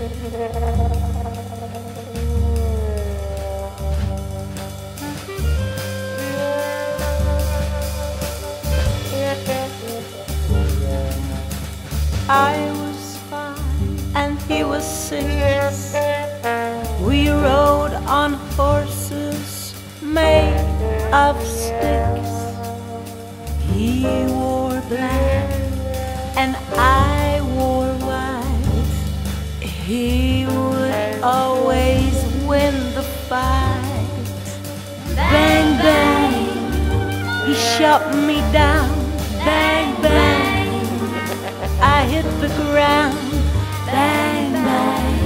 I was five and he was six. We rode on horses made of sticks. He wore black shot me down. Bang, bang. I hit the ground, bang, bang.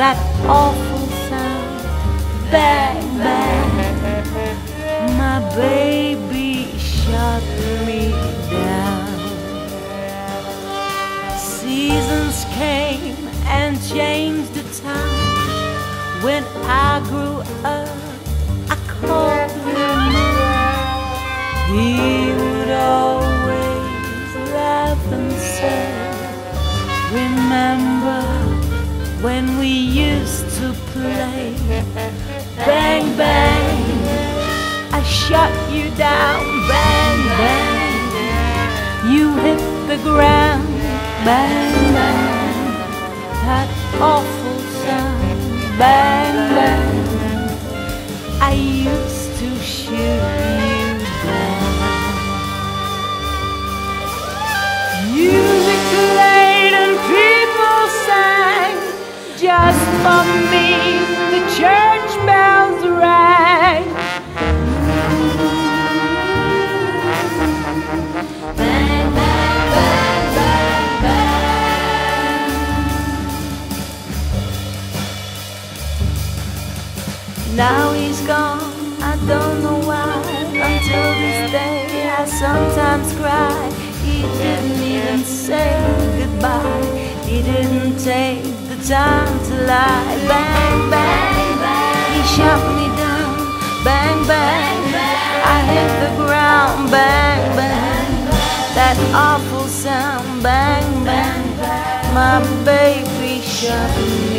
That awful sound, bang, bang. My baby shot me down. Seasons came and changed the time. When I grew used to play? Bang, bang, I shot you down. Bang, bang, you hit the ground. Bang, bang, that awful sound. Bang, bang, I used to shoot you down. Music Just for me, the church bells rang. Bang, bang, bang, bang, bang. Now he's gone, I don't know why. Until this day, I sometimes cry. He didn't even say goodbye. He didn't take time to lie. Bang, bang, bang. He shot me down. Bang, bang. I hit the ground. Bang, bang. That awful sound. Bang, bang. My baby shot me.